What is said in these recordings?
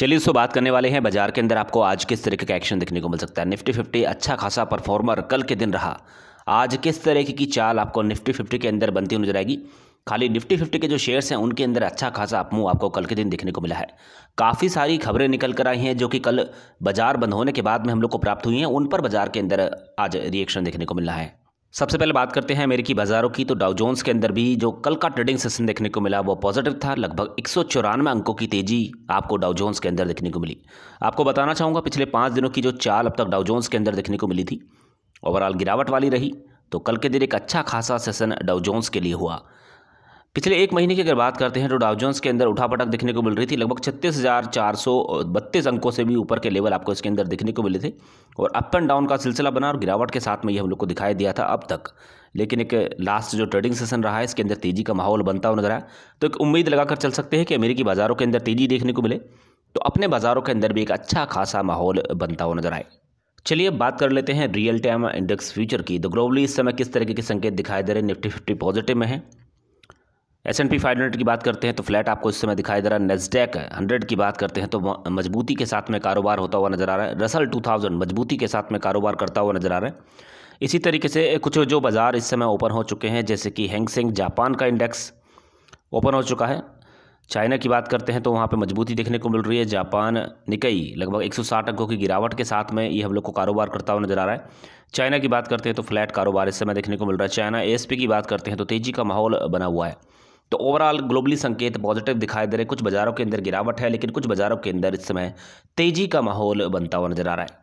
चलिए दोस्तों बात करने वाले हैं। बाज़ार के अंदर आपको आज किस तरीके का एक्शन देखने को मिल सकता है? निफ्टी फिफ्टी अच्छा खासा परफॉर्मर कल के दिन रहा। आज किस तरीके की चाल आपको निफ्टी फिफ्टी के अंदर बनती हुई नज़र आएगी? खाली निफ्टी फिफ्टी के जो शेयर्स हैं, उनके अंदर अच्छा खासा अपमू आपको कल के दिन देखने को मिला है। काफ़ी सारी खबरें निकल कर आई हैं, जो कि कल बाज़ार बंद होने के बाद में हम लोग को प्राप्त हुई हैं। उन पर बाज़ार के अंदर आज रिएक्शन देखने को मिल है। सबसे पहले बात करते हैं अमेरिकी बाजारों की। तो डाउ जोन्स के अंदर भी जो कल का ट्रेडिंग सेशन देखने को मिला, वो पॉजिटिव था। लगभग एक सौ चौरानवे अंकों की तेज़ी आपको डाउ जोन्स के अंदर देखने को मिली। आपको बताना चाहूँगा, पिछले पाँच दिनों की जो चाल अब तक डाउ जोन्स के अंदर देखने को मिली थी, ओवरऑल गिरावट वाली रही। तो कल के दिन एक अच्छा खासा सेशन डाउ जोन्स के लिए हुआ। पिछले एक महीने की अगर बात करते हैं तो डाउजोन्स के अंदर उठापटक देखने को मिल रही थी। लगभग छत्तीस हज़ार चार सौ बत्तीस अंकों से भी ऊपर के लेवल आपको इसके अंदर देखने को मिले थे। और अप एंड डाउन का सिलसिला बना और गिरावट के साथ में ये हम लोग को दिखाई दिया था अब तक। लेकिन एक लास्ट जो ट्रेडिंग सेशन रहा है, इसके अंदर तेज़ी का माहौल बनता हुआ नज़र आया। तो एक उम्मीद लगाकर चल सकते हैं कि अमेरिकी बाज़ारों के अंदर तेज़ी देखने को मिले। तो अपने बाज़ारों के अंदर भी एक अच्छा खासा माहौल बनता हुआ नज़र आए। चलिए अब बात कर लेते हैं रियल टाइम इंडेक्स फ्यूचर की। तो ग्लोबली इस समय किस तरीके के संकेत दिखाई दे रहे हैं? निफ्टी फिफ्टी पॉजिटिव में है। S N P five hundred की बात करते हैं तो फ्लैट आपको इस समय दिखाई दे रहा है। नेस्डैक हंड्रेड की बात करते हैं तो मजबूती के साथ में कारोबार होता हुआ नज़र आ रहा है। रसल टू थाउज़ेंड मजबूती के साथ में कारोबार करता हुआ नज़र आ रहा है। इसी तरीके से कुछ जो बाज़ार इस समय ओपन हो चुके हैं, जैसे कि हैंगसेंग जापान का इंडेक्स ओपन हो चुका है। चाइना की बात करते हैं तो वहाँ पे मजबूती देखने को मिल रही है। जापान निकई, लगभग 160 अंकों की गिरावट के साथ में ये हम लोग को कारोबार करता हुआ नज़र आ रहा है। चाइना की बात करते हैं तो फ्लैट कारोबार इस समय देखने को मिल रहा है। चाइना एएसपी की बात करते हैं तो तेज़ी का माहौल बना हुआ है। तो ओवरऑल ग्लोबली संकेत पॉजिटिव दिखाई दे रहे कुछ बाज़ारों के अंदर गिरावट है, लेकिन कुछ बाज़ारों के अंदर इस समय तेज़ी का माहौल बनता हुआ नज़र आ रहा है।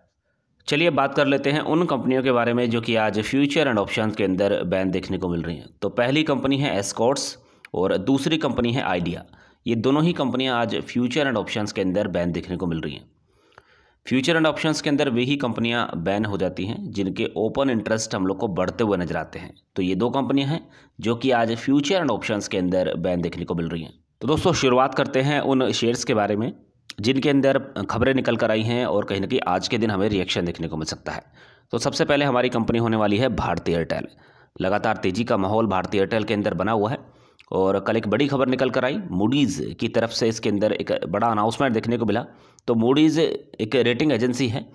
चलिए बात कर लेते हैं उन कंपनियों के बारे में जो कि आज फ्यूचर एंड ऑप्शंस के अंदर बैन देखने को मिल रही हैं। तो पहली कंपनी है एस्कॉट्स और दूसरी कंपनी है आइडिया ये दोनों ही कंपनियाँ आज फ्यूचर एंड ऑप्शंस के अंदर बैन देखने को मिल रही हैं। फ्यूचर एंड ऑप्शंस के अंदर वही कंपनियाँ बैन हो जाती हैं, जिनके ओपन इंटरेस्ट हम लोग को बढ़ते हुए नज़र आते हैं। तो ये दो कंपनियाँ हैं, जो कि आज फ्यूचर एंड ऑप्शंस के अंदर बैन देखने को मिल रही हैं। तो दोस्तों, शुरुआत करते हैं उन शेयर्स के बारे में, जिनके अंदर खबरें निकल कर आई हैं और कहीं ना कहीं आज के दिन हमें रिएक्शन देखने को मिल सकता है। तो सबसे पहले हमारी कंपनी होने वाली है भारतीय एयरटेल। लगातार तेज़ी का माहौल भारतीय एयरटेल के अंदर बना हुआ है। और कल एक बड़ी खबर निकल कर आई मूडीज़ की तरफ़ से इसके अंदर एक बड़ा अनाउंसमेंट देखने को मिला। तो मूडीज़ एक रेटिंग एजेंसी है।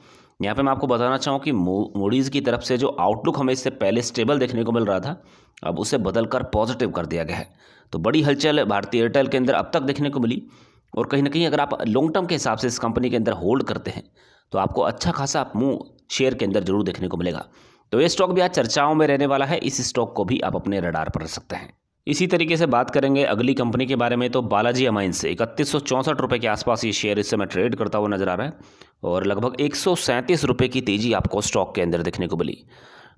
यहाँ पे मैं आपको बताना चाहूँ कि मूडीज़ की तरफ़ से जो आउटलुक हमें इससे पहले स्टेबल देखने को मिल रहा था, अब उसे बदल कर पॉजिटिव कर दिया गया है। तो बड़ी हलचल भारतीय एयरटेल के अंदर अब तक देखने को मिली। और कहीं ना कहीं अगर आप लॉन्ग टर्म के हिसाब से इस कंपनी के अंदर होल्ड करते हैं तो आपको अच्छा खासा मुँह शेयर के अंदर ज़रूर देखने को मिलेगा। तो ये स्टॉक भी आज चर्चाओं में रहने वाला है, इस स्टॉक को भी आप अपने रडार पर रख सकते हैं। इसी तरीके से बात करेंगे अगली कंपनी के बारे में तो बालाजी अमाइंस इकतीस सौ चौंसठ रुपये के आसपास ये शेयर इस समय ट्रेड करता हुआ नज़र आ रहा है और लगभग एक सौ सैंतीस रुपये की तेज़ी आपको स्टॉक के अंदर देखने को मिली।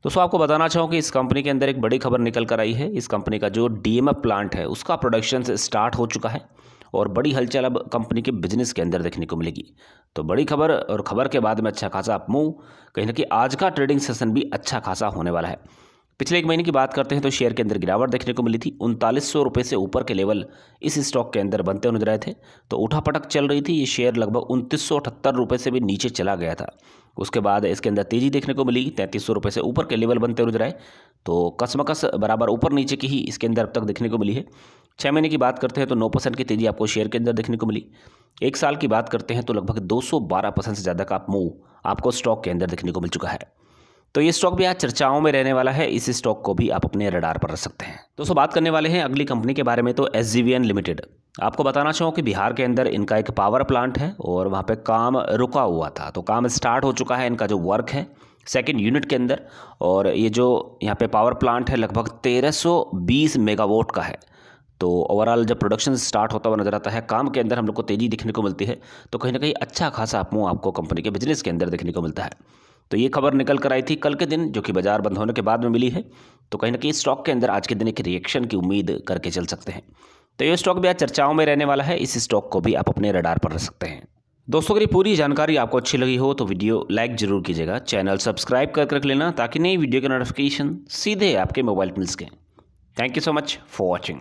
दोस्तों, आपको बताना चाहूँ कि इस कंपनी के अंदर एक बड़ी खबर निकल कर आई है। इस कंपनी का जो डी प्लांट है, उसका प्रोडक्शन स्टार्ट हो चुका है और बड़ी हलचल अब कंपनी के बिज़नेस के अंदर देखने को मिलेगी। तो बड़ी खबर और खबर के बाद में अच्छा खासा मुँह, कहीं ना कहीं आज का ट्रेडिंग सेशन भी अच्छा खासा होने वाला है। पिछले एक महीने की बात करते हैं तो शेयर के अंदर गिरावट देखने को मिली थी। उनतालीस सौ रुपये से ऊपर के लेवल इस स्टॉक के अंदर बनते नज़र आए थे। तो उठापटक चल रही थी, ये शेयर लगभग उनतीस सौ अठहत्तर रुपये से भी नीचे चला गया था। उसके बाद इसके अंदर तेज़ी देखने को मिली, तैंतीस सौ रुपये से ऊपर के लेवल बनते नज़र आए। तो कसमकस बराबर ऊपर नीचे की ही इसके अंदर अब तक देखने को मिली है। छः महीने की बात करते हैं तो नौ परसेंट की तेज़ी आपको शेयर के अंदर देखने को मिली। एक साल की बात करते हैं तो लगभग दो सौ बारह परसेंट से ज़्यादा का मूव आपको स्टॉक के अंदर देखने को मिल चुका है। तो ये स्टॉक भी आज चर्चाओं में रहने वाला है, इस स्टॉक को भी आप अपने रडार पर रख सकते हैं। दोस्तों बात करने वाले हैं अगली कंपनी के बारे में तो एस लिमिटेड आपको बताना चाहूँ कि बिहार के अंदर इनका एक पावर प्लांट है और वहाँ पे काम रुका हुआ था। तो काम स्टार्ट हो चुका है इनका जो वर्क है सेकेंड यूनिट के अंदर, और ये जो यहाँ पे पावर प्लांट है लगभग 1320 मेगावाट का है। तो ओवरऑल जब प्रोडक्शन स्टार्ट होता हुआ नज़र आता है, काम के अंदर हम लोग को तेज़ी दिखने को मिलती है तो कहीं ना कहीं अच्छा खासा आपको आपको कंपनी के बिज़नेस के अंदर देखने को मिलता है। तो ये खबर निकल कर आई थी कल के दिन, जो कि बाज़ार बंद होने के बाद में मिली है। तो कहीं ना कहीं स्टॉक के अंदर आज के दिन एक रिएक्शन की उम्मीद करके चल सकते हैं। तो ये स्टॉक भी आज चर्चाओं में रहने वाला है, इस स्टॉक को भी आप अपने रडार पर रख सकते हैं। दोस्तों, अगर ये पूरी जानकारी आपको अच्छी लगी हो तो वीडियो लाइक ज़रूर कीजिएगा चैनल सब्सक्राइब कर रख लेना, ताकि नई वीडियो के नोटिफिकेशन सीधे आपके मोबाइल पर मिल सकें thank you so much for watching